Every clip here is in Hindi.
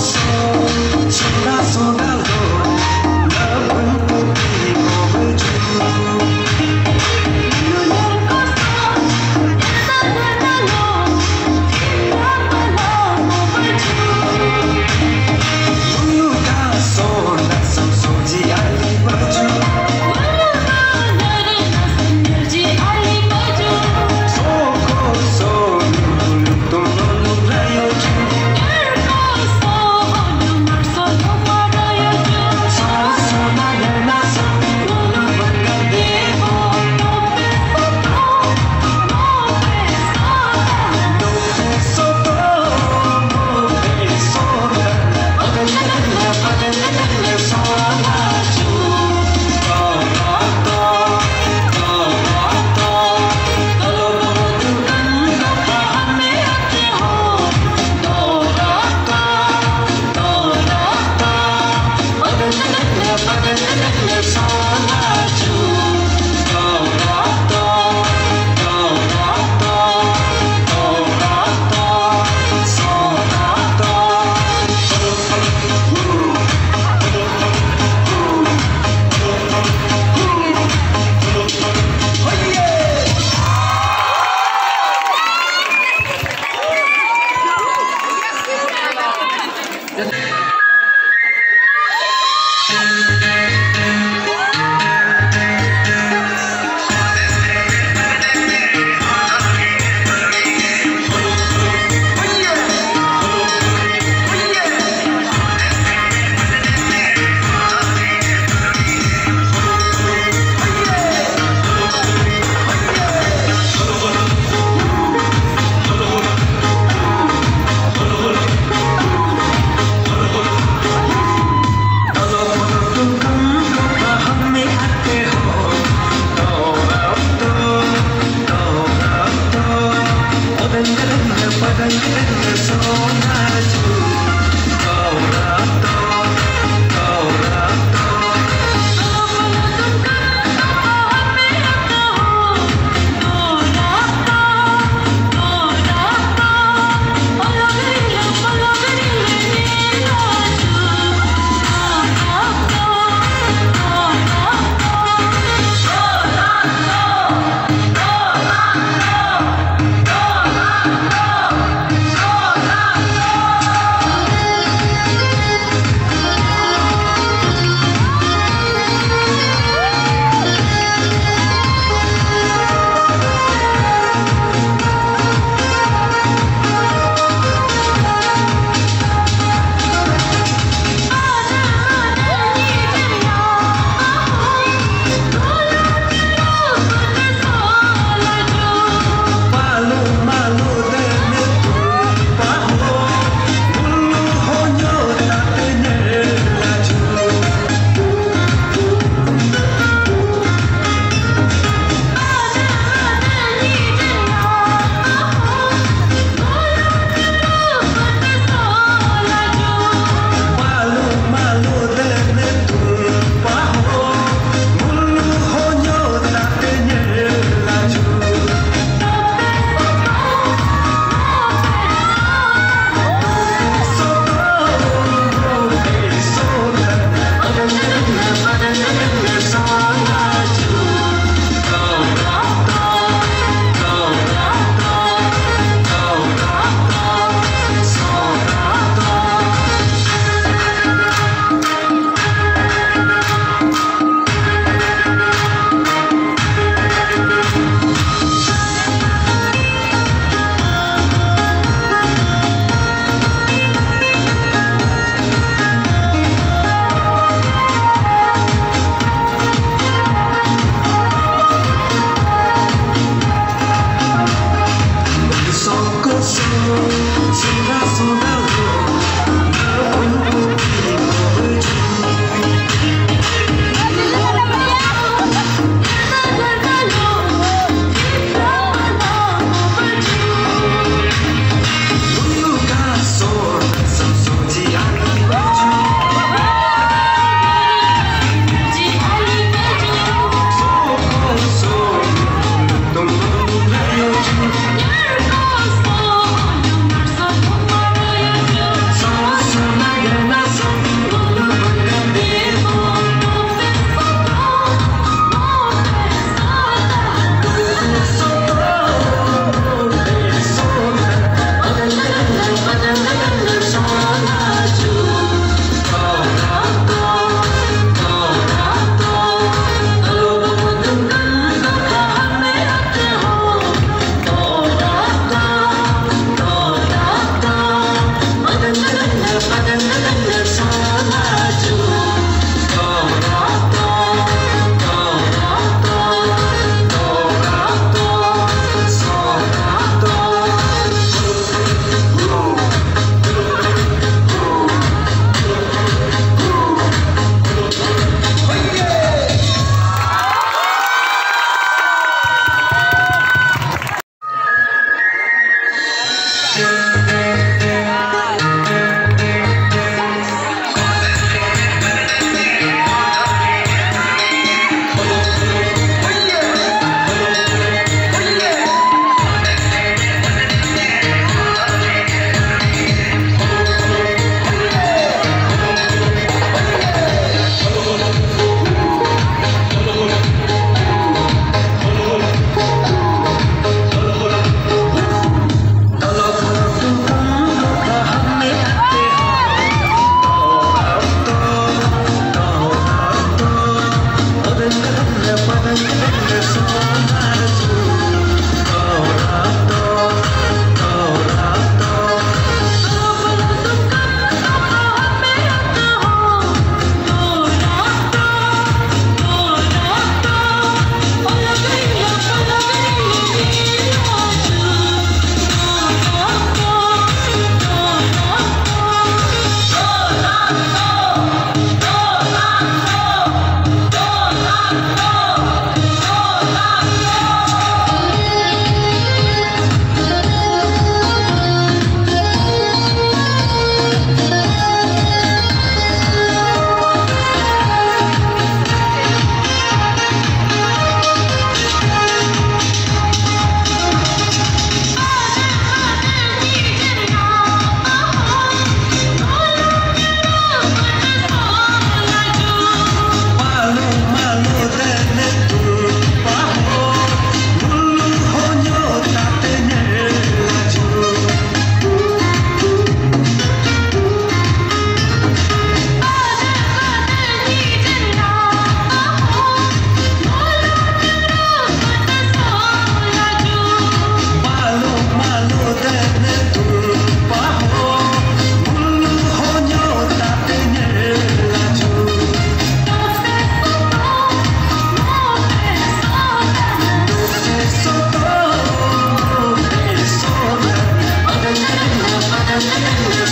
soul, la sombra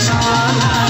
Shana